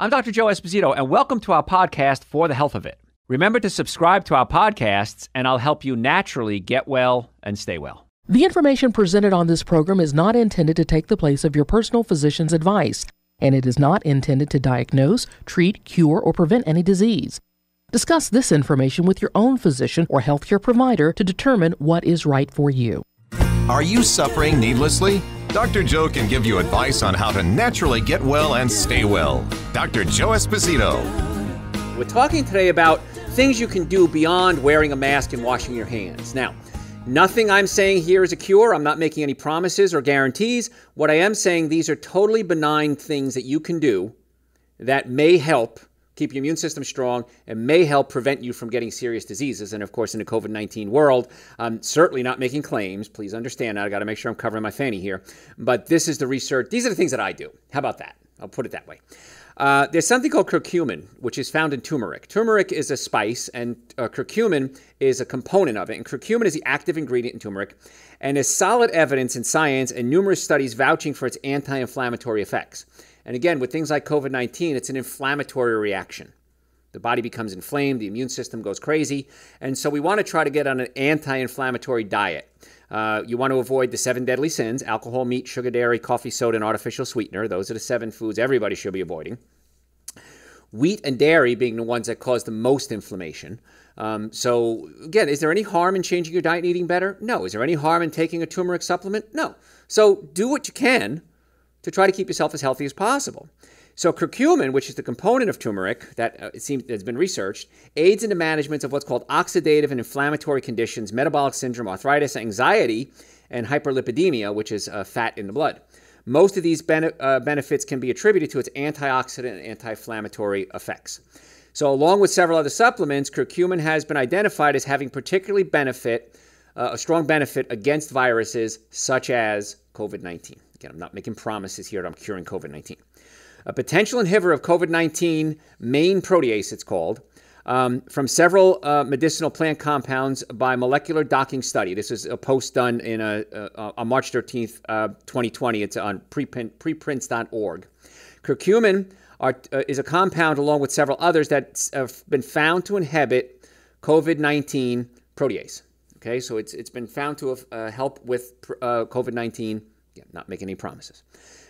I'm Dr. Joe Esposito, and welcome to our podcast, For the Health of It. Remember to subscribe to our podcasts, and I'll help you naturally get well and stay well. The information presented on this program is not intended to take the place of your personal physician's advice, and it is not intended to diagnose, treat, cure, or prevent any disease. Discuss this information with your own physician or healthcare provider to determine what is right for you. Are you suffering needlessly? Dr. Joe can give you advice on how to naturally get well and stay well. Dr. Joe Esposito. We're talking today about things you can do beyond wearing a mask and washing your hands. Now, nothing I'm saying here is a cure. I'm not making any promises or guarantees. What I am saying, these are totally benign things that you can do that may help keep your immune system strong, and may help prevent you from getting serious diseases. And of course, in a COVID 19 world, I'm certainly not making claims. Please understand that. I got to make sure I'm covering my fanny here. But this is the research. These are the things that I do. How about that? I'll put it that way. Uh, there's something called curcumin, which is found in turmeric. Turmeric is a spice, and uh, curcumin is a component of it. And curcumin is the active ingredient in turmeric, and there's solid evidence in science and numerous studies vouching for its anti inflammatory effects. And again, with things like COVID 19, it's an inflammatory reaction. The body becomes inflamed, the immune system goes crazy. And so we want to try to get on an anti inflammatory diet. Uh, you want to avoid the seven deadly sins alcohol, meat, sugar, dairy, coffee, soda, and artificial sweetener. Those are the seven foods everybody should be avoiding. Wheat and dairy being the ones that cause the most inflammation. Um, so, again, is there any harm in changing your diet and eating better? No. Is there any harm in taking a turmeric supplement? No. So, do what you can to try to keep yourself as healthy as possible. So curcumin, which is the component of turmeric that uh, it seems has been researched, aids in the management of what's called oxidative and inflammatory conditions, metabolic syndrome, arthritis, anxiety, and hyperlipidemia, which is uh, fat in the blood. Most of these bene- uh, benefits can be attributed to its antioxidant and anti-inflammatory effects. So, along with several other supplements, curcumin has been identified as having particularly benefit, uh, a strong benefit against viruses such as COVID-19. Again, I'm not making promises here I'm curing COVID 19. A potential inhibitor of COVID 19 main protease, it's called, um, from several uh, medicinal plant compounds by molecular docking study. This is a post done in a, a, on March 13th, uh, 2020. It's on preprint, preprints.org. Curcumin are, uh, is a compound, along with several others, that have been found to inhibit COVID 19 protease. Okay, so it's, it's been found to have, uh, help with uh, COVID 19 Again, not making any promises.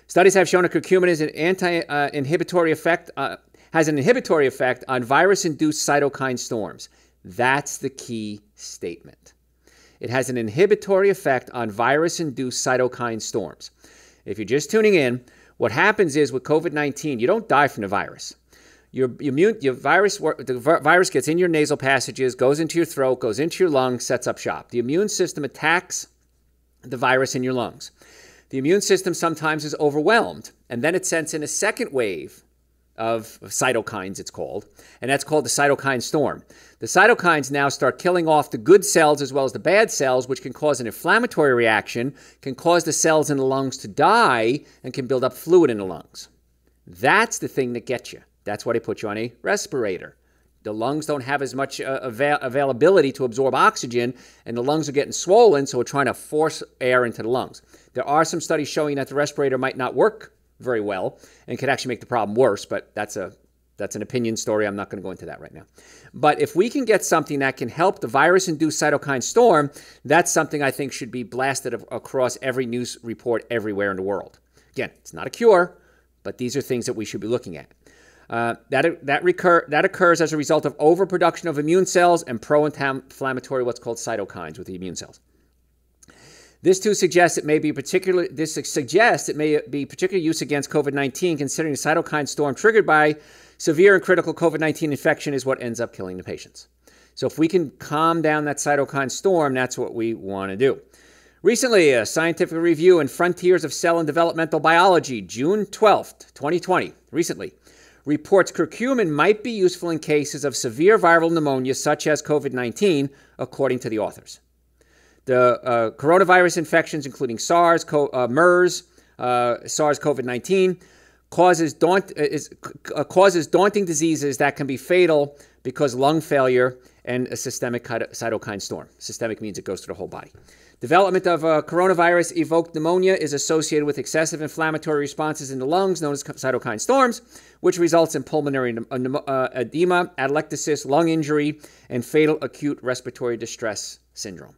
Studies have shown that curcumin is an anti-inhibitory effect, uh, has an inhibitory effect on virus-induced cytokine storms. That's the key statement. It has an inhibitory effect on virus-induced cytokine storms. If you're just tuning in, what happens is with COVID-19, you don't die from the virus. Your, immune, your virus, the virus gets in your nasal passages, goes into your throat, goes into your lungs, sets up shop. The immune system attacks the virus in your lungs. The immune system sometimes is overwhelmed, and then it sends in a second wave of cytokines, it's called, and that's called the cytokine storm. The cytokines now start killing off the good cells as well as the bad cells, which can cause an inflammatory reaction, can cause the cells in the lungs to die, and can build up fluid in the lungs. That's the thing that gets you. That's why they put you on a respirator. The lungs don't have as much uh, avail- availability to absorb oxygen, and the lungs are getting swollen, so we're trying to force air into the lungs. There are some studies showing that the respirator might not work very well and could actually make the problem worse, but that's a that's an opinion story. I'm not going to go into that right now. But if we can get something that can help the virus induced cytokine storm, that's something I think should be blasted across every news report everywhere in the world. Again, it's not a cure, but these are things that we should be looking at. Uh, that, that, recur, that occurs as a result of overproduction of immune cells and pro inflammatory, what's called cytokines with the immune cells. This too suggests it may be particular. This suggests it may be particular use against COVID-19, considering the cytokine storm triggered by severe and critical COVID-19 infection is what ends up killing the patients. So if we can calm down that cytokine storm, that's what we want to do. Recently, a scientific review in Frontiers of Cell and Developmental Biology, June 12th, 2020, recently, reports curcumin might be useful in cases of severe viral pneumonia such as COVID 19, according to the authors. The uh, coronavirus infections, including SARS, co- uh, MERS, uh, SARS CoV 19, causes, daunt- uh, uh, causes daunting diseases that can be fatal because lung failure and a systemic cytokine storm. Systemic means it goes through the whole body. Development of coronavirus evoked pneumonia is associated with excessive inflammatory responses in the lungs, known as cytokine storms, which results in pulmonary edema, atelectasis, lung injury, and fatal acute respiratory distress syndrome.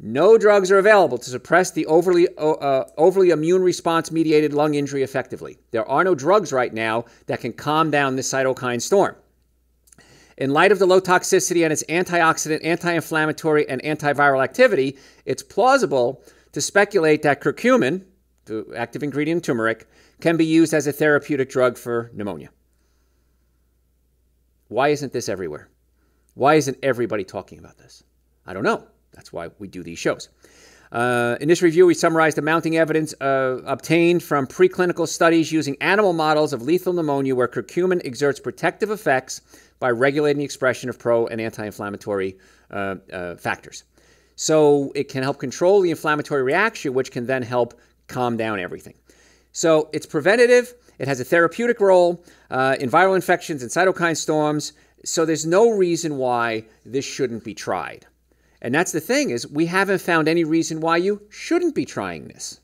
No drugs are available to suppress the overly, uh, overly immune response mediated lung injury effectively. There are no drugs right now that can calm down this cytokine storm. In light of the low toxicity and its antioxidant, anti inflammatory, and antiviral activity, it's plausible to speculate that curcumin, the active ingredient in turmeric, can be used as a therapeutic drug for pneumonia. Why isn't this everywhere? Why isn't everybody talking about this? I don't know. That's why we do these shows. Uh, in this review, we summarized the mounting evidence uh, obtained from preclinical studies using animal models of lethal pneumonia where curcumin exerts protective effects by regulating the expression of pro and anti inflammatory uh, uh, factors. So it can help control the inflammatory reaction, which can then help calm down everything. So it's preventative, it has a therapeutic role uh, in viral infections and cytokine storms. So there's no reason why this shouldn't be tried. And that's the thing is we haven't found any reason why you shouldn't be trying this.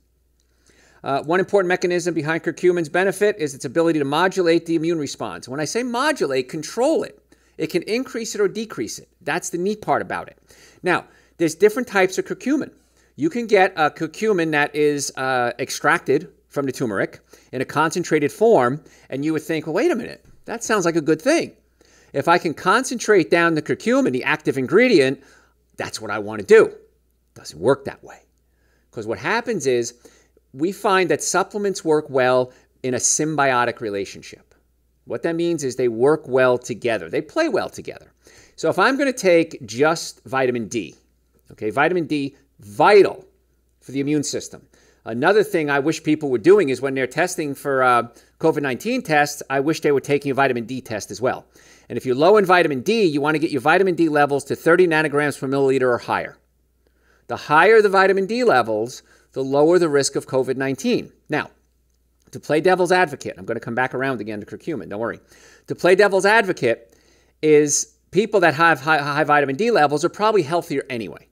Uh, one important mechanism behind curcumin's benefit is its ability to modulate the immune response. When I say modulate, control it. It can increase it or decrease it. That's the neat part about it. Now, there's different types of curcumin. You can get a curcumin that is uh, extracted from the turmeric in a concentrated form, and you would think, well, wait a minute, that sounds like a good thing. If I can concentrate down the curcumin, the active ingredient, that's what I want to do. It doesn't work that way. Because what happens is we find that supplements work well in a symbiotic relationship. What that means is they work well together, they play well together. So if I'm going to take just vitamin D, okay, vitamin D, vital for the immune system. Another thing I wish people were doing is when they're testing for uh, COVID 19 tests, I wish they were taking a vitamin D test as well. And if you're low in vitamin D, you want to get your vitamin D levels to 30 nanograms per milliliter or higher. The higher the vitamin D levels, the lower the risk of COVID 19. Now, to play devil's advocate, I'm going to come back around again to curcumin, don't worry. To play devil's advocate is people that have high, high vitamin D levels are probably healthier anyway.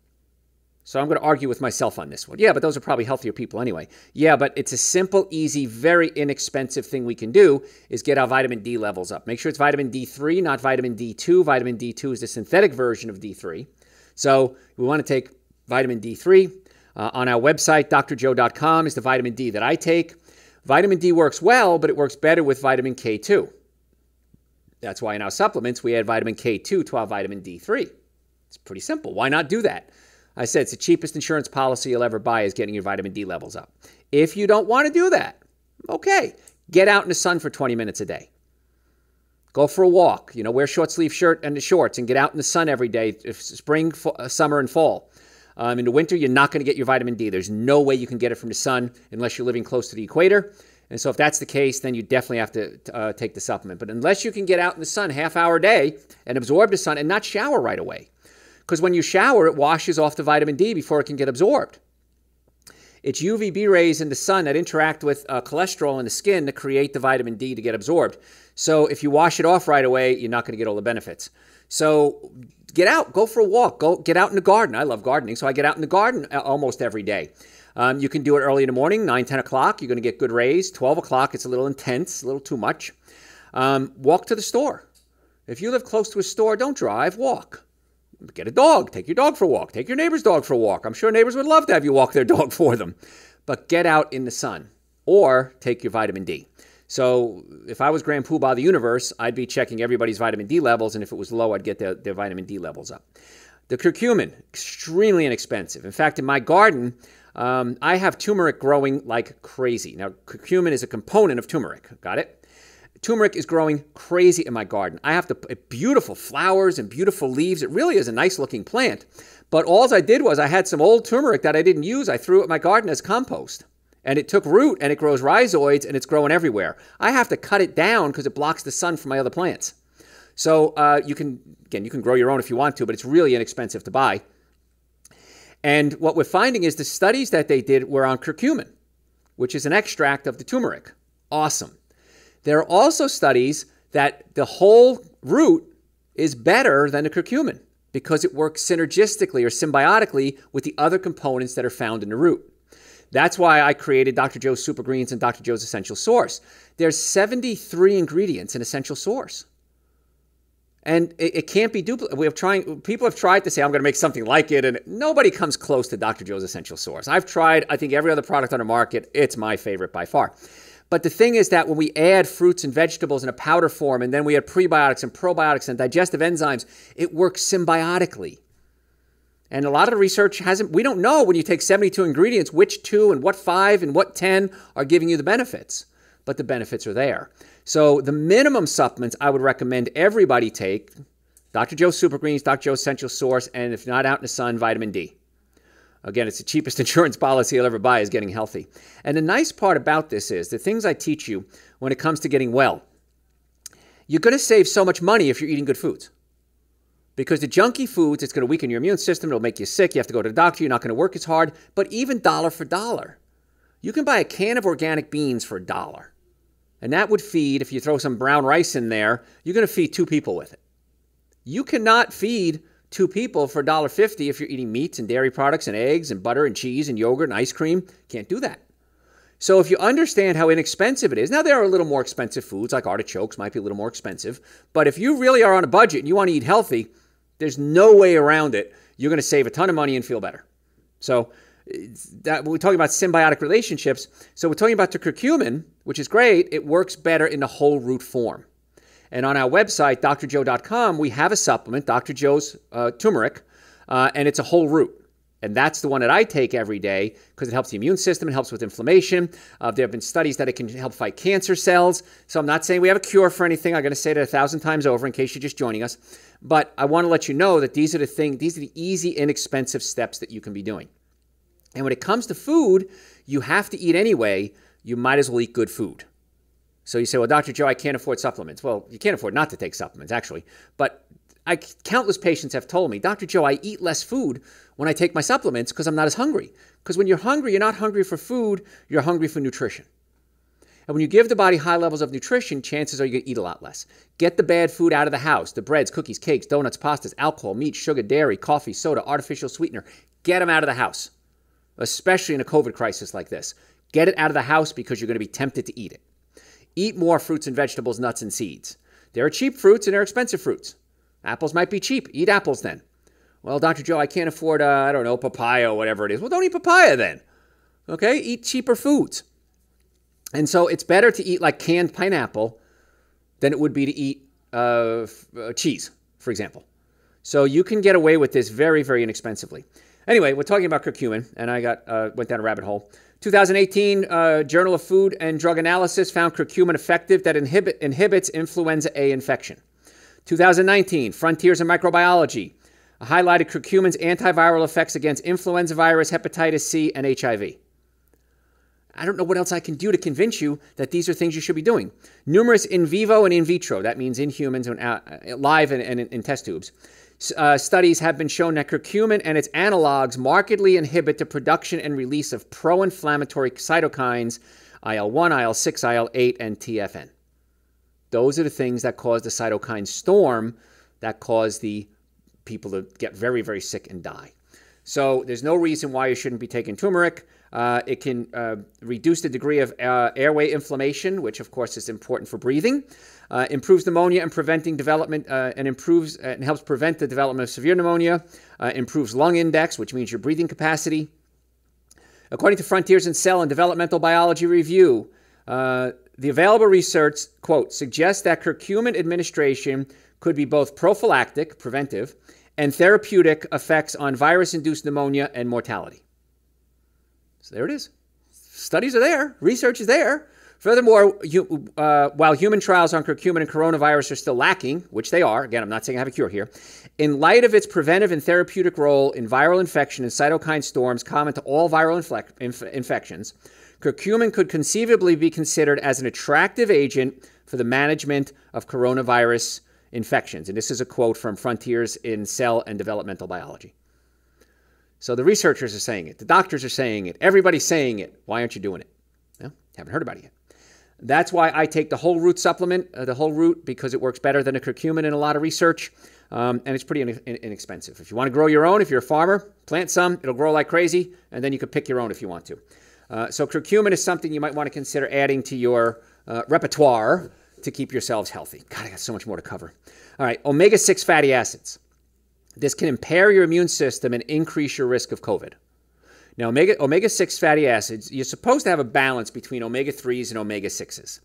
So I'm going to argue with myself on this one. Yeah, but those are probably healthier people anyway. Yeah, but it's a simple, easy, very inexpensive thing we can do is get our vitamin D levels up. Make sure it's vitamin D3, not vitamin D2. Vitamin D2 is the synthetic version of D3. So we want to take vitamin D3, uh, on our website, drjoe.com, is the vitamin D that I take. Vitamin D works well, but it works better with vitamin K2. That's why in our supplements we add vitamin K2 to our vitamin D3. It's pretty simple. Why not do that? I said it's the cheapest insurance policy you'll ever buy is getting your vitamin D levels up. If you don't want to do that, okay, get out in the sun for 20 minutes a day. Go for a walk. You know, wear short sleeve shirt and the shorts and get out in the sun every day, If spring, summer, and fall. Um, in the winter, you're not going to get your vitamin D. There's no way you can get it from the sun unless you're living close to the equator. And so, if that's the case, then you definitely have to uh, take the supplement. But unless you can get out in the sun half hour a day and absorb the sun and not shower right away, because when you shower, it washes off the vitamin D before it can get absorbed. It's UVB rays in the sun that interact with uh, cholesterol in the skin to create the vitamin D to get absorbed. So if you wash it off right away, you're not going to get all the benefits. So get out, go for a walk, go get out in the garden. I love gardening, so I get out in the garden uh, almost every day. Um, you can do it early in the morning, 9, 10 o'clock. You're going to get good rays. 12 o'clock, it's a little intense, a little too much. Um, walk to the store. If you live close to a store, don't drive, walk. Get a dog. Take your dog for a walk. Take your neighbor's dog for a walk. I'm sure neighbors would love to have you walk their dog for them. But get out in the sun or take your vitamin D. So if I was Grand Poobah of the universe, I'd be checking everybody's vitamin D levels, and if it was low, I'd get their, their vitamin D levels up. The curcumin, extremely inexpensive. In fact, in my garden, um, I have turmeric growing like crazy. Now, curcumin is a component of turmeric. Got it? Turmeric is growing crazy in my garden. I have to beautiful flowers and beautiful leaves. It really is a nice looking plant. But all I did was I had some old turmeric that I didn't use. I threw it in my garden as compost and it took root and it grows rhizoids and it's growing everywhere. I have to cut it down because it blocks the sun from my other plants. So uh, you can, again, you can grow your own if you want to, but it's really inexpensive to buy. And what we're finding is the studies that they did were on curcumin, which is an extract of the turmeric. Awesome. There are also studies that the whole root is better than the curcumin because it works synergistically or symbiotically with the other components that are found in the root. That's why I created Dr. Joe's Super Greens and Dr. Joe's Essential Source. There's 73 ingredients in Essential Source. And it, it can't be duplicated. We have trying people have tried to say I'm going to make something like it, and nobody comes close to Dr. Joe's Essential Source. I've tried, I think every other product on the market, it's my favorite by far. But the thing is that when we add fruits and vegetables in a powder form, and then we add prebiotics and probiotics and digestive enzymes, it works symbiotically. And a lot of the research hasn't, we don't know when you take 72 ingredients, which two and what five and what 10 are giving you the benefits. But the benefits are there. So the minimum supplements I would recommend everybody take Dr. Joe's Super Greens, Dr. Joe's Essential Source, and if not out in the sun, vitamin D. Again, it's the cheapest insurance policy you'll ever buy is getting healthy. And the nice part about this is the things I teach you when it comes to getting well, you're going to save so much money if you're eating good foods. Because the junky foods, it's going to weaken your immune system, it'll make you sick, you have to go to the doctor, you're not going to work as hard. But even dollar for dollar, you can buy a can of organic beans for a dollar. And that would feed, if you throw some brown rice in there, you're going to feed two people with it. You cannot feed two people for $1.50 if you're eating meats and dairy products and eggs and butter and cheese and yogurt and ice cream. Can't do that. So if you understand how inexpensive it is, now there are a little more expensive foods like artichokes might be a little more expensive, but if you really are on a budget and you want to eat healthy, there's no way around it. You're going to save a ton of money and feel better. So uh, that we're talking about symbiotic relationships. So we're talking about the curcumin, which is great. It works better in the whole root form. And on our website, drjoe.com, we have a supplement, Dr. Joe's uh, turmeric, uh, and it's a whole root. And that's the one that I take every day because it helps the immune system, it helps with inflammation. Uh, there have been studies that it can help fight cancer cells. So I'm not saying we have a cure for anything. I'm going to say it a thousand times over in case you're just joining us. But I want to let you know that these are the things, these are the easy, inexpensive steps that you can be doing. And when it comes to food, you have to eat anyway. You might as well eat good food. So you say, well, Dr. Joe, I can't afford supplements. Well, you can't afford not to take supplements, actually. But I, countless patients have told me, Dr. Joe, I eat less food when I take my supplements because I'm not as hungry. Because when you're hungry, you're not hungry for food, you're hungry for nutrition. And when you give the body high levels of nutrition, chances are you're going to eat a lot less. Get the bad food out of the house the breads, cookies, cakes, donuts, pastas, alcohol, meat, sugar, dairy, coffee, soda, artificial sweetener. Get them out of the house, especially in a COVID crisis like this. Get it out of the house because you're going to be tempted to eat it. Eat more fruits and vegetables, nuts and seeds. There are cheap fruits and there are expensive fruits. Apples might be cheap. Eat apples then. Well, Dr. Joe, I can't afford, uh, I don't know, papaya or whatever it is. Well, don't eat papaya then. Okay? Eat cheaper foods. And so it's better to eat like canned pineapple than it would be to eat uh, uh, cheese, for example. So you can get away with this very, very inexpensively. Anyway, we're talking about curcumin, and I got uh, went down a rabbit hole. 2018 uh, Journal of Food and Drug Analysis found curcumin effective that inhibit, inhibits influenza A infection. 2019 Frontiers in Microbiology highlighted curcumin's antiviral effects against influenza virus, hepatitis C, and HIV. I don't know what else I can do to convince you that these are things you should be doing. Numerous in vivo and in vitro, that means in humans and uh, live and, and in test tubes, uh, studies have been shown that curcumin and its analogs markedly inhibit the production and release of pro inflammatory cytokines IL 1, IL 6, IL 8, and TFN. Those are the things that cause the cytokine storm that cause the people to get very, very sick and die. So there's no reason why you shouldn't be taking turmeric. Uh, it can uh, reduce the degree of uh, airway inflammation, which of course is important for breathing uh, improves pneumonia and preventing development uh, and improves uh, and helps prevent the development of severe pneumonia, uh, improves lung index, which means your breathing capacity. According to Frontiers in Cell and Developmental Biology Review, uh, the available research, quote, suggests that curcumin administration could be both prophylactic, preventive, and therapeutic effects on virus induced pneumonia and mortality. So there it is. Studies are there, research is there. Furthermore, you, uh, while human trials on curcumin and coronavirus are still lacking, which they are, again, I'm not saying I have a cure here, in light of its preventive and therapeutic role in viral infection and cytokine storms common to all viral inf- infections, curcumin could conceivably be considered as an attractive agent for the management of coronavirus infections. And this is a quote from Frontiers in Cell and Developmental Biology. So the researchers are saying it, the doctors are saying it, everybody's saying it. Why aren't you doing it? Well, haven't heard about it yet. That's why I take the whole root supplement, uh, the whole root, because it works better than a curcumin in a lot of research. Um, and it's pretty in- in- inexpensive. If you want to grow your own, if you're a farmer, plant some. It'll grow like crazy, and then you can pick your own if you want to. Uh, so curcumin is something you might want to consider adding to your uh, repertoire to keep yourselves healthy. God, I got so much more to cover. All right, omega 6 fatty acids. This can impair your immune system and increase your risk of COVID. Now, omega, omega 6 fatty acids, you're supposed to have a balance between omega 3s and omega 6s.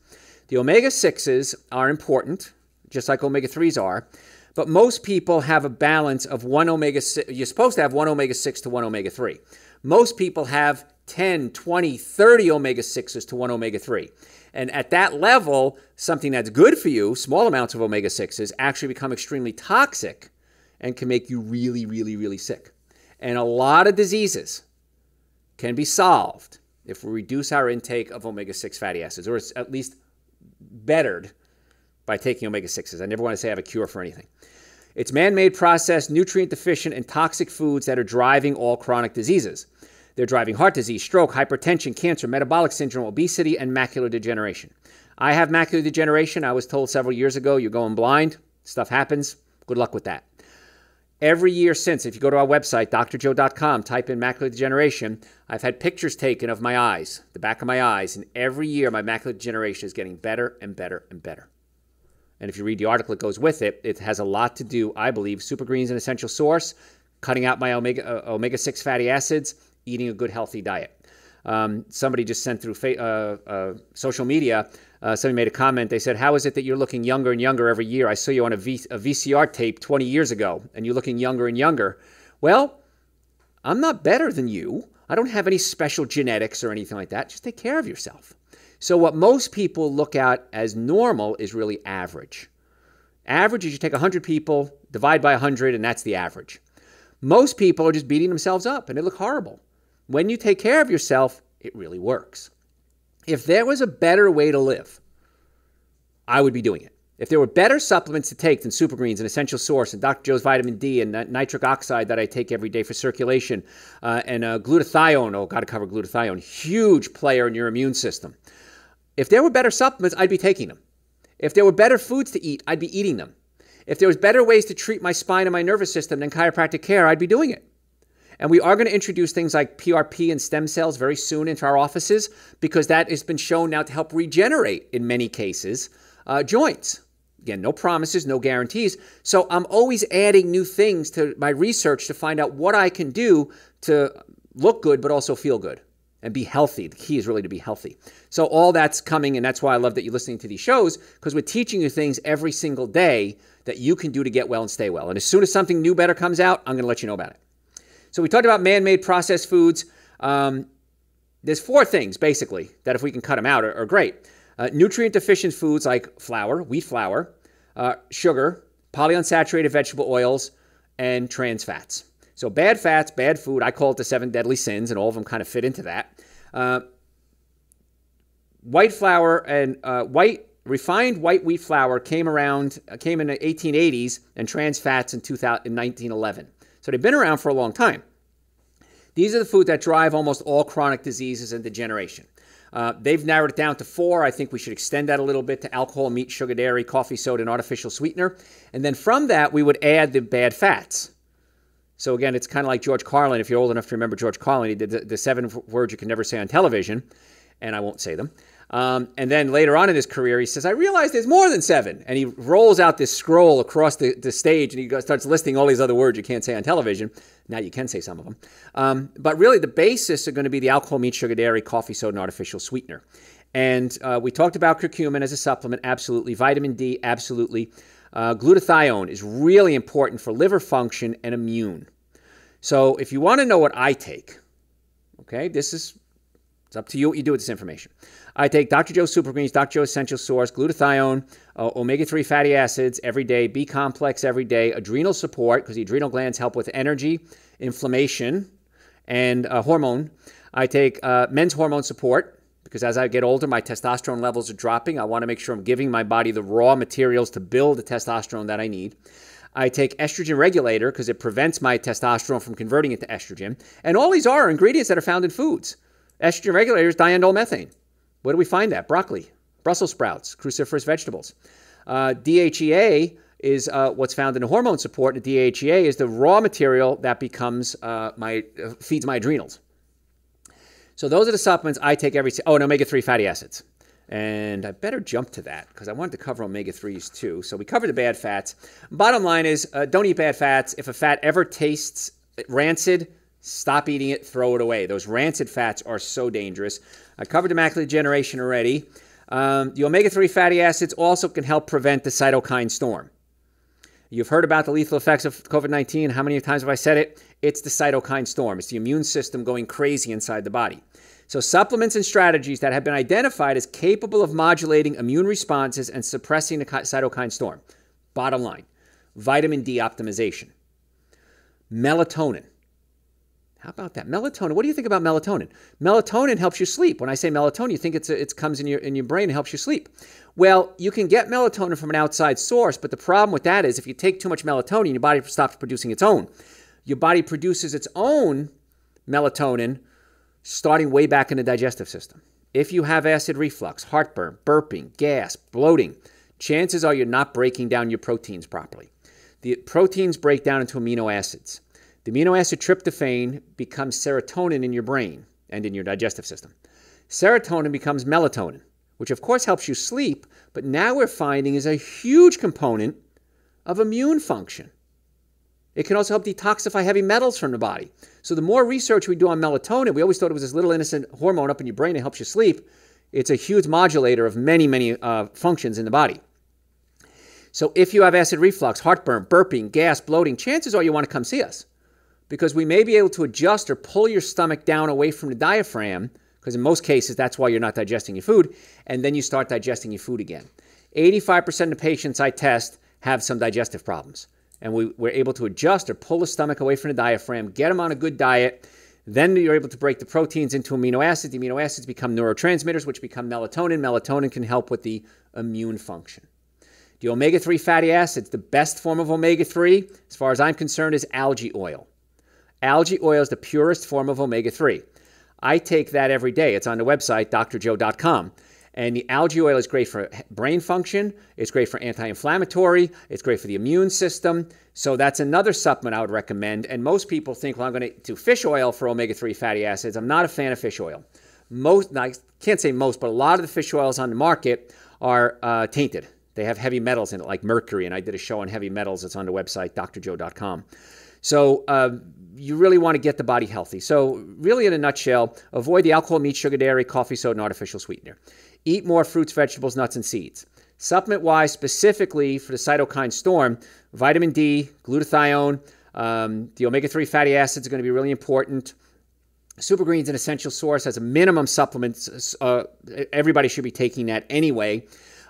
The omega 6s are important, just like omega 3s are, but most people have a balance of one omega 6. You're supposed to have one omega 6 to one omega 3. Most people have 10, 20, 30 omega 6s to one omega 3. And at that level, something that's good for you, small amounts of omega 6s, actually become extremely toxic and can make you really, really, really sick. And a lot of diseases can be solved if we reduce our intake of omega 6 fatty acids, or it's at least bettered by taking omega 6s. I never want to say I have a cure for anything. It's man made, processed, nutrient deficient, and toxic foods that are driving all chronic diseases. They're driving heart disease, stroke, hypertension, cancer, metabolic syndrome, obesity, and macular degeneration. I have macular degeneration. I was told several years ago, you're going blind. Stuff happens. Good luck with that. Every year since, if you go to our website, drjoe.com, type in macular degeneration, I've had pictures taken of my eyes, the back of my eyes, and every year my macular degeneration is getting better and better and better. And if you read the article that goes with it, it has a lot to do, I believe, super greens an essential source, cutting out my omega uh, omega six fatty acids, eating a good healthy diet. Um, somebody just sent through fa- uh, uh, social media. Uh, somebody made a comment. They said, "How is it that you're looking younger and younger every year? I saw you on a, v- a VCR tape 20 years ago, and you're looking younger and younger." Well, I'm not better than you. I don't have any special genetics or anything like that. Just take care of yourself. So, what most people look at as normal is really average. Average is you take 100 people, divide by 100, and that's the average. Most people are just beating themselves up and they look horrible. When you take care of yourself, it really works. If there was a better way to live, I would be doing it. If there were better supplements to take than Super Greens and Essential Source and Dr. Joe's Vitamin D and nitric oxide that I take every day for circulation uh, and uh, glutathione, oh, got to cover glutathione, huge player in your immune system. If there were better supplements, I'd be taking them. If there were better foods to eat, I'd be eating them. If there was better ways to treat my spine and my nervous system than chiropractic care, I'd be doing it. And we are going to introduce things like PRP and stem cells very soon into our offices because that has been shown now to help regenerate, in many cases, uh, joints. Again, no promises, no guarantees. So I'm always adding new things to my research to find out what I can do to look good but also feel good and be healthy. The key is really to be healthy. So all that's coming, and that's why I love that you're listening to these shows because we're teaching you things every single day that you can do to get well and stay well. And as soon as something new, better comes out, I'm going to let you know about it. So we talked about man-made processed foods. Um, there's four things basically that if we can cut them out are, are great. Uh, nutrient deficient foods like flour, wheat flour, uh, sugar, polyunsaturated vegetable oils, and trans fats. So bad fats, bad food. I call it the seven deadly sins, and all of them kind of fit into that. Uh, white flour and uh, white refined white wheat flour came around uh, came in the 1880s, and trans fats in, 2000, in 1911. So they've been around for a long time. These are the foods that drive almost all chronic diseases and degeneration. Uh, they've narrowed it down to four. I think we should extend that a little bit to alcohol, meat, sugar, dairy, coffee, soda, and artificial sweetener. And then from that, we would add the bad fats. So again, it's kind of like George Carlin. If you're old enough to remember George Carlin, he did the, the seven words you can never say on television, and I won't say them. Um, and then later on in his career, he says, I realize there's more than seven. And he rolls out this scroll across the, the stage and he starts listing all these other words you can't say on television. Now you can say some of them. Um, but really, the basis are going to be the alcohol, meat, sugar, dairy, coffee, soda, and artificial sweetener. And uh, we talked about curcumin as a supplement, absolutely. Vitamin D, absolutely. Uh, glutathione is really important for liver function and immune. So if you want to know what I take, okay, this is it's up to you what you do with this information. I take Dr. Joe Super Greens, Dr. Joe Essential Source, glutathione, uh, omega 3 fatty acids every day, B complex every day, adrenal support, because the adrenal glands help with energy, inflammation, and uh, hormone. I take uh, men's hormone support, because as I get older, my testosterone levels are dropping. I want to make sure I'm giving my body the raw materials to build the testosterone that I need. I take estrogen regulator because it prevents my testosterone from converting into estrogen. And all these are ingredients that are found in foods. Estrogen regulators, diindole methane. Where do we find that? Broccoli. Brussels sprouts, cruciferous vegetables. Uh, DHEA is uh, what's found in hormone support, and DHEA is the raw material that becomes uh, my uh, feeds my adrenals. So those are the supplements I take every. Oh, and omega-3 fatty acids. And I better jump to that because I wanted to cover omega 3s too. So we covered the bad fats. Bottom line is uh, don't eat bad fats. If a fat ever tastes rancid, stop eating it, throw it away. Those rancid fats are so dangerous. I covered the macular degeneration already. Um, the omega 3 fatty acids also can help prevent the cytokine storm. You've heard about the lethal effects of COVID 19. How many times have I said it? It's the cytokine storm, it's the immune system going crazy inside the body. So, supplements and strategies that have been identified as capable of modulating immune responses and suppressing the cytokine storm. Bottom line vitamin D optimization, melatonin. How about that? Melatonin. What do you think about melatonin? Melatonin helps you sleep. When I say melatonin, you think it's a, it comes in your in your brain and helps you sleep. Well, you can get melatonin from an outside source, but the problem with that is if you take too much melatonin, your body stops producing its own. Your body produces its own melatonin starting way back in the digestive system. If you have acid reflux, heartburn, burping, gas, bloating, chances are you're not breaking down your proteins properly. The proteins break down into amino acids. The amino acid tryptophan becomes serotonin in your brain and in your digestive system. Serotonin becomes melatonin, which of course helps you sleep, but now we're finding is a huge component of immune function. It can also help detoxify heavy metals from the body. So the more research we do on melatonin, we always thought it was this little innocent hormone up in your brain that helps you sleep. It's a huge modulator of many, many uh, functions in the body. So if you have acid reflux, heartburn, burping, gas, bloating, chances are you want to come see us because we may be able to adjust or pull your stomach down away from the diaphragm because in most cases that's why you're not digesting your food and then you start digesting your food again. 85% of patients I test have some digestive problems and we, we're able to adjust or pull the stomach away from the diaphragm, get them on a good diet. Then you're able to break the proteins into amino acids. The amino acids become neurotransmitters, which become melatonin. Melatonin can help with the immune function. The omega 3 fatty acids, the best form of omega 3, as far as I'm concerned, is algae oil. Algae oil is the purest form of omega 3. I take that every day. It's on the website, drjoe.com. And the algae oil is great for brain function, it's great for anti inflammatory, it's great for the immune system. So that's another supplement I would recommend. And most people think, well, I'm going to do fish oil for omega 3 fatty acids. I'm not a fan of fish oil. Most, I can't say most, but a lot of the fish oils on the market are uh, tainted. They have heavy metals in it, like mercury. And I did a show on heavy metals. It's on the website, drjoe.com. So uh, you really want to get the body healthy. So, really, in a nutshell, avoid the alcohol, meat, sugar, dairy, coffee, soda, and artificial sweetener. Eat more fruits, vegetables, nuts, and seeds. Supplement wise, specifically for the cytokine storm, vitamin D, glutathione, um, the omega 3 fatty acids are going to be really important. Super Greens an essential source as a minimum supplement. Uh, everybody should be taking that anyway.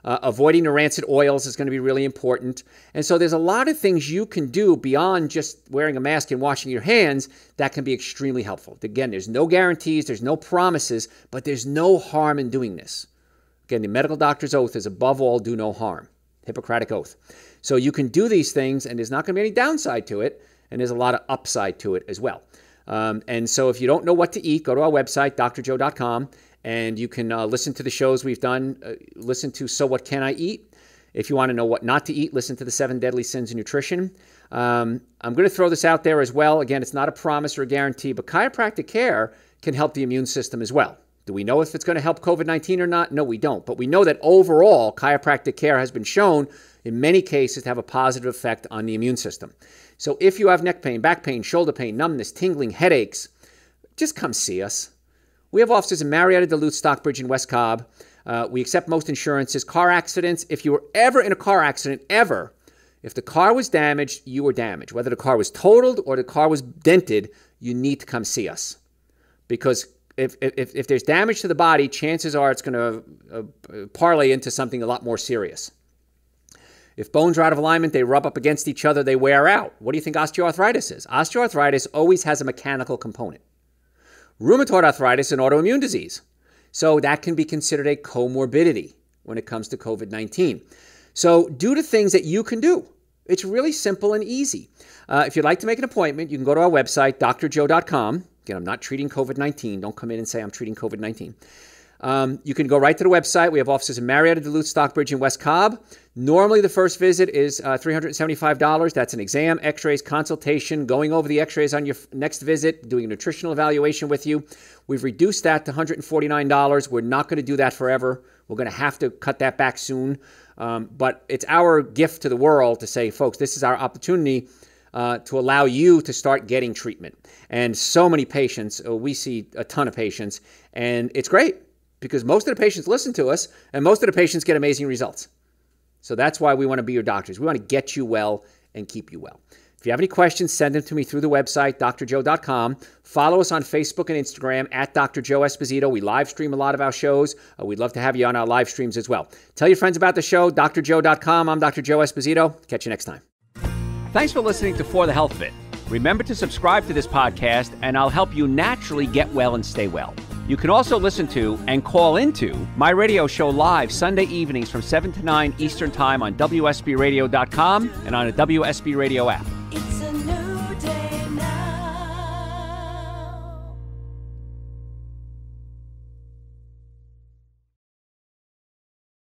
Uh, avoiding the rancid oils is going to be really important. And so there's a lot of things you can do beyond just wearing a mask and washing your hands that can be extremely helpful. Again, there's no guarantees, there's no promises, but there's no harm in doing this. Again, the medical doctor's oath is above all, do no harm. Hippocratic oath. So you can do these things, and there's not going to be any downside to it, and there's a lot of upside to it as well. Um, and so if you don't know what to eat, go to our website, drjoe.com, and you can uh, listen to the shows we've done. Uh, listen to So What Can I Eat? If you want to know what not to eat, listen to the Seven Deadly Sins of Nutrition. Um, I'm going to throw this out there as well. Again, it's not a promise or a guarantee, but chiropractic care can help the immune system as well. Do we know if it's going to help COVID 19 or not? No, we don't. But we know that overall, chiropractic care has been shown in many cases to have a positive effect on the immune system. So if you have neck pain, back pain, shoulder pain, numbness, tingling, headaches, just come see us. We have offices in Marietta, Duluth, Stockbridge, and West Cobb. Uh, we accept most insurances. Car accidents, if you were ever in a car accident, ever, if the car was damaged, you were damaged. Whether the car was totaled or the car was dented, you need to come see us. Because if, if, if there's damage to the body, chances are it's going to uh, parlay into something a lot more serious. If bones are out of alignment, they rub up against each other, they wear out. What do you think osteoarthritis is? Osteoarthritis always has a mechanical component. Rheumatoid arthritis and autoimmune disease. So that can be considered a comorbidity when it comes to COVID 19. So, do the things that you can do. It's really simple and easy. Uh, if you'd like to make an appointment, you can go to our website, drjoe.com. Again, I'm not treating COVID 19. Don't come in and say I'm treating COVID 19. Um, you can go right to the website. We have offices in Marietta, Duluth, Stockbridge, and West Cobb. Normally, the first visit is uh, $375. That's an exam, x rays, consultation, going over the x rays on your f- next visit, doing a nutritional evaluation with you. We've reduced that to $149. We're not going to do that forever. We're going to have to cut that back soon. Um, but it's our gift to the world to say, folks, this is our opportunity uh, to allow you to start getting treatment. And so many patients, uh, we see a ton of patients, and it's great because most of the patients listen to us, and most of the patients get amazing results. So that's why we want to be your doctors. We want to get you well and keep you well. If you have any questions, send them to me through the website, drjoe.com. Follow us on Facebook and Instagram at Dr. Joe Esposito. We live stream a lot of our shows. Uh, we'd love to have you on our live streams as well. Tell your friends about the show, drjoe.com. I'm Dr. Joe Esposito. Catch you next time. Thanks for listening to For the Health Fit. Remember to subscribe to this podcast, and I'll help you naturally get well and stay well. You can also listen to and call into my radio show live Sunday evenings from 7 to 9 Eastern Time on WSBRadio.com and on a WSB Radio app.